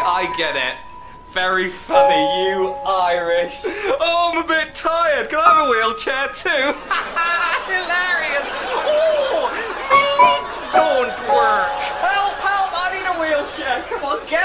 I, get it. Very funny, you Irish. Oh, I'm a bit tired. Can I have a wheelchair too? Hilarious. Oh, my legs don't work. Help, help, I need a wheelchair. Come on, get